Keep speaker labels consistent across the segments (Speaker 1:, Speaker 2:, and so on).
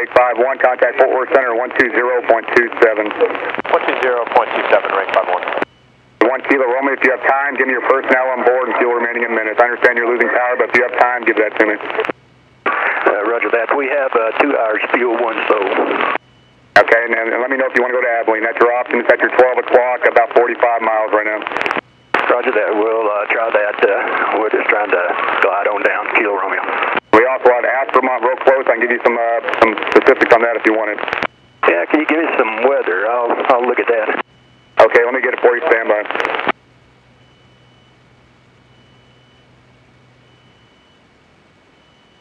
Speaker 1: 851, contact Fort Worth Center 120.27.
Speaker 2: 120.27, range 51.
Speaker 1: One Kilo Romeo, if you have time, give me your personnel on board and fuel remaining in minutes. I understand you're losing power, but if you have time, give that to me.
Speaker 3: Uh, roger that. We have uh, two hours fuel, one sold.
Speaker 1: Okay, and, then let me know if you want to go to Abilene. That's your option. It's at your 12 o'clock, about 45 miles right now.
Speaker 3: Roger that. We'll uh, try that. Uh, we're just trying to glide on down Kilo Romeo.
Speaker 1: We also have Aspermont real close. I can give you some uh, some specifics on that if you wanted.
Speaker 3: Yeah, can you give me some weather? I'll I'll look at that.
Speaker 1: Okay, let me get it for you. Stand by.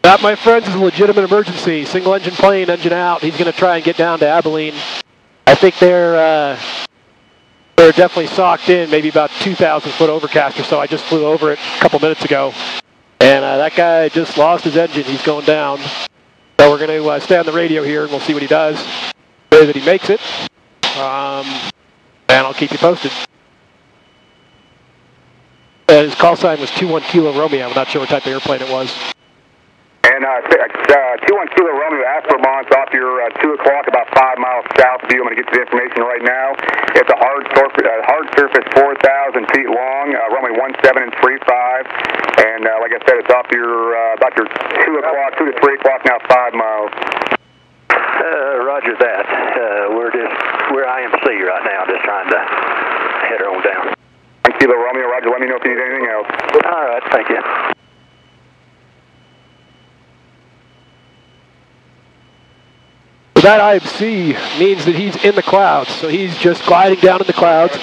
Speaker 4: That, my friends, is a legitimate emergency. Single engine plane, engine out. He's going to try and get down to Abilene. I think they're uh, they're definitely socked in, maybe about 2,000 foot overcast or so. I just flew over it a couple minutes ago, and uh, that guy just lost his engine. He's going down. So we're going to uh, stay on the radio here, and we'll see what he does. Pray that he makes it, um, and I'll keep you posted. Uh, his call sign was 21 Kilo Romeo. I'm not sure what type of airplane it was.
Speaker 1: And uh, uh, 21 Kilo Romeo Aspermont's off your uh, 2 o'clock, about 5 miles south of you. I'm going to get the information right now. It's a hard, surface, uh, hard surface 4,000 feet long, uh, runway 17 and 35. And uh, like I said, it's off your, uh, about your 2 o'clock, 2 to 3 o'clock now, 5 miles.
Speaker 3: Uh, roger that. Uh, we're just, we're IMC right now, just trying to head her on down.
Speaker 1: 1 Kilo Romeo, roger. Let me know if you need anything else.
Speaker 3: All right, thank you.
Speaker 4: So that IMC means that he's in the clouds. So he's just gliding down in the clouds,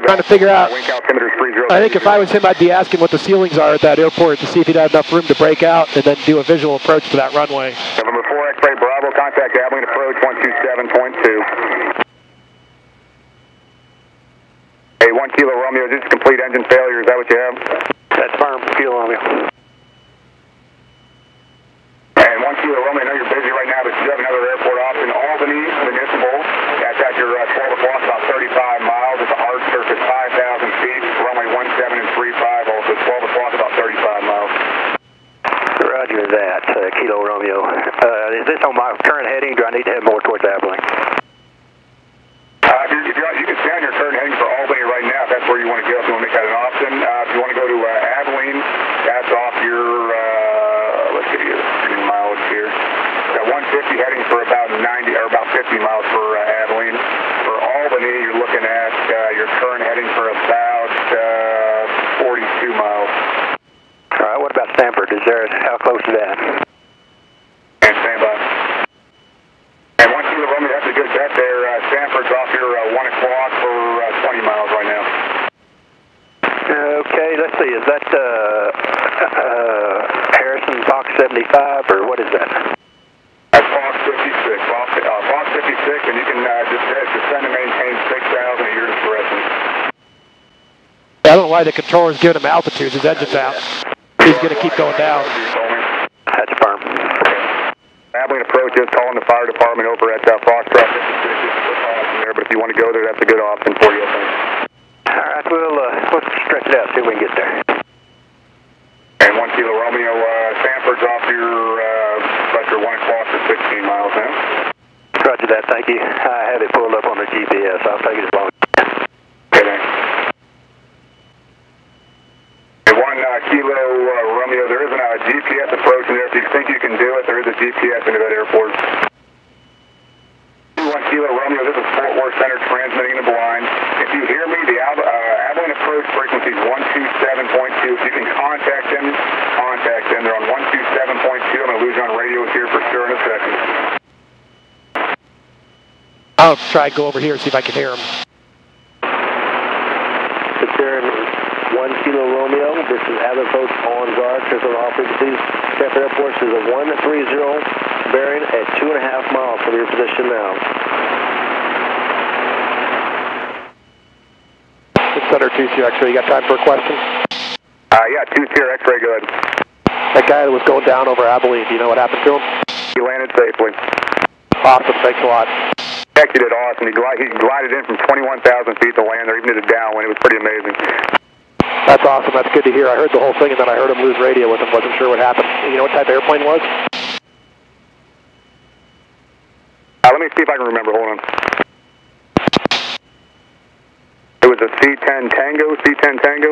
Speaker 4: trying to figure out. I think if I was him, I'd be asking what the ceilings are at that airport to see if he'd have enough room to break out and then do a visual approach to that runway.
Speaker 1: November 4 X-ray Bravo, contact Abilene approach 127.2. Hey, 1 Kilo Romeo, this complete engine failure? Is that what you have?
Speaker 3: That's firm, Kilo Romeo.
Speaker 1: And 1 Kilo Romeo, I know you're busy right now, but you have another airport option, Albany Municipal. That's at your uh, 12 o'clock, about 35 miles. It's a hard surface, 5,000 feet, runway 17 and 35, also 12 o'clock, about 35 miles.
Speaker 3: Roger that, uh, Kilo Romeo. Uh, is this on my current heading? Do I need to head more towards Abilene?
Speaker 1: Uh, if you're, if you're, you can stay on your current heading for Albany right now if that's where you want to go, if you want to make that an option. Uh, if you want to go to uh, Abilene, that's off your, uh, let's get you your mileage here. Got 150 heading for about 90, or about 50 miles for uh, Abilene. For Albany, you're looking at uh, your current heading for about uh, 42 miles.
Speaker 3: All right, what about Stamford? Is there, how close is that?
Speaker 1: And stand by. And 1 Kilo Romeo, that's a good bet there. Uh, Stamford's off your uh, 1 o'clock for uh, 20 miles right now.
Speaker 3: Okay, let's see. Is that uh, uh, Harrison Fox 75 or what is that?
Speaker 1: That's Fox 56. Fox, uh, Fox 56, and you can uh, just uh, descend and maintain 6,000 a year discretion.
Speaker 4: I don't know why the controller's giving him altitudes. His engine's out. He's going to keep going down.
Speaker 3: That's firm.
Speaker 1: Abilene approach is calling the fire department over at uh, Foxtrot 56. There, but if you want to go there, that's a good option for you. I think.
Speaker 3: All right, we'll, uh, we'll stretch it out, see if we can get there.
Speaker 1: And 1 Kilo Romeo, uh, Stamford's off your, uh, about your 1 o'clock for 16 miles now.
Speaker 3: Roger that, thank you. I have it pulled up on the GPS. I'll take it as long
Speaker 1: Okay. Hey, 1 uh, Kilo uh, Romeo, there isn't a GPS approach in there. If you think you can do it, there is a GPS into that airport. 1 Kilo Romeo, this is Fort Worth Center transmitting in the blind. If you hear me, the uh, approach is 127.2. If you can contact them, contact them. They're on 127.2. I'm going to lose you on radio here for sure in a second.
Speaker 4: I'll try and go over here and see if I can hear him.
Speaker 3: Securing 1 Kilo Romeo. This is Abbott Post on guard. Triple all frequencies. Stamford Airport is a 130 bearing at 2.5 miles from your position now.
Speaker 4: Center 2 X-ray. You got time for a question?
Speaker 1: Uh, yeah, two tier X-ray, go ahead.
Speaker 4: That guy that was going down over Abilene, do you know what happened to him?
Speaker 1: He landed safely.
Speaker 4: Awesome. Thanks a lot.
Speaker 1: Heck, he did awesome. He, glide, he glided in from 21,000 feet to land there, even to the downwind. It was pretty amazing.
Speaker 4: That's awesome. That's good to hear. I heard the whole thing, and then I heard him lose radio with him. Wasn't sure what happened. You know what type of airplane it was?
Speaker 1: let me see if I can remember. Hold on. It was a C10 Tango, C10 Tango.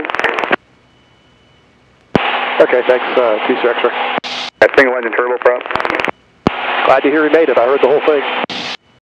Speaker 5: Okay, thanks, uh, T-X-ray.
Speaker 1: That single engine turboprop.
Speaker 5: Glad to hear he made it. I heard the whole thing.